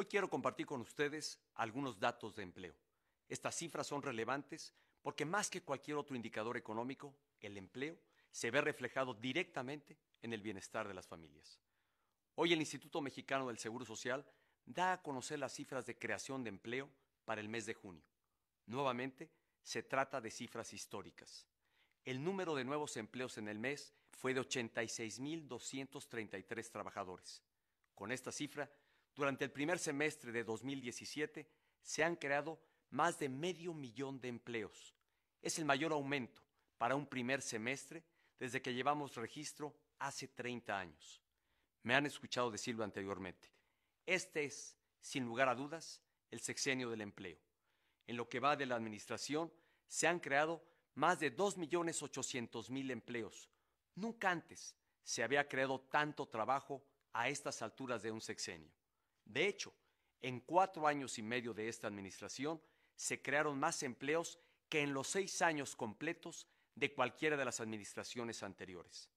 Hoy quiero compartir con ustedes algunos datos de empleo. Estas cifras son relevantes porque más que cualquier otro indicador económico, el empleo se ve reflejado directamente en el bienestar de las familias. Hoy el Instituto Mexicano del Seguro Social da a conocer las cifras de creación de empleo para el mes de junio. Nuevamente, se trata de cifras históricas. El número de nuevos empleos en el mes fue de 86.233 trabajadores. Con esta cifra, durante el primer semestre de 2017 se han creado más de medio millón de empleos. Es el mayor aumento para un primer semestre desde que llevamos registro hace 30 años. Me han escuchado decirlo anteriormente. Este es, sin lugar a dudas, el sexenio del empleo. En lo que va de la administración, se han creado más de 2.800.000 empleos. Nunca antes se había creado tanto trabajo a estas alturas de un sexenio. De hecho, en cuatro años y medio de esta administración se crearon más empleos que en los seis años completos de cualquiera de las administraciones anteriores.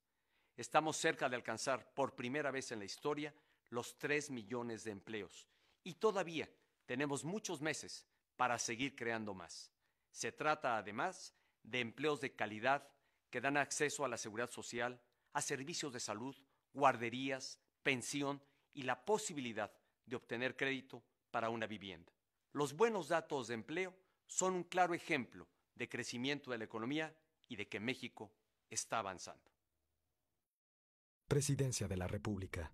Estamos cerca de alcanzar por primera vez en la historia los tres millones de empleos y todavía tenemos muchos meses para seguir creando más. Se trata además de empleos de calidad que dan acceso a la seguridad social, a servicios de salud, guarderías, pensión y la posibilidad de obtener crédito para una vivienda. Los buenos datos de empleo son un claro ejemplo de crecimiento de la economía y de que México está avanzando. Presidencia de la República.